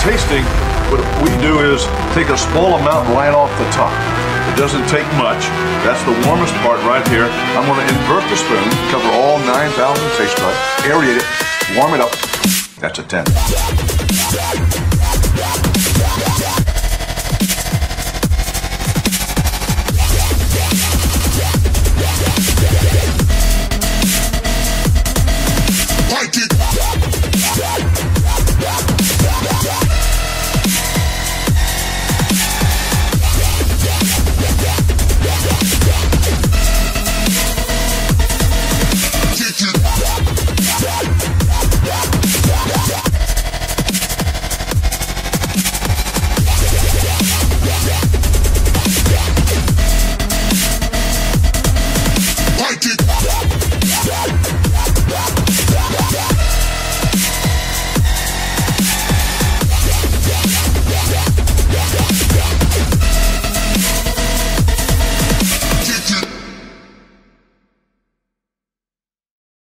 tasting, what we do is take a small amount right off the top. It doesn't take much. That's the warmest part right here. I'm going to invert the spoon, cover all 9,000 taste buds, aerate it, warm it up. That's a 10.